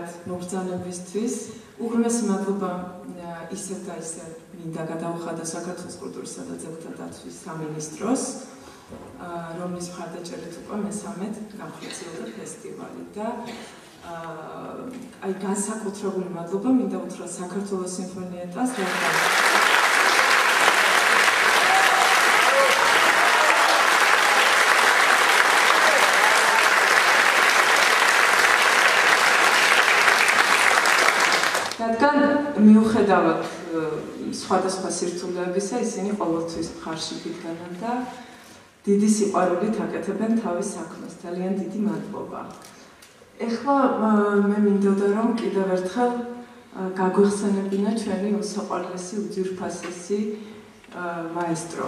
მინდა გითხრათ მოგზაურობისთვის. უღრმესი მადლობა ისე და ისე მინდა გადავხადო საქართველოს კულტურისა და ძეგლთა დაცვის სამინისტროს, რომლის მხარდაჭერით უკვე მესამედ გამხდარდა ფესტივალი და აი განსაკუთრებული მადლობა მინდა უთხრა საქართველოს სიმფონიეტას და მიუხედავად სხვადასხვა სირთულეებისა, ისინი ყოველთვის ხარში ფიქრობენ და დიდი სიყვარულით აკეთებენ თავის საქმეს. ძალიან დიდი მადლობა. ეხლა მე მინდოდა რომ კიდევ ერთხელ გაგვიხსენებინა ჩვენი უსაყვარლესი უძირფასესი მაესტრო.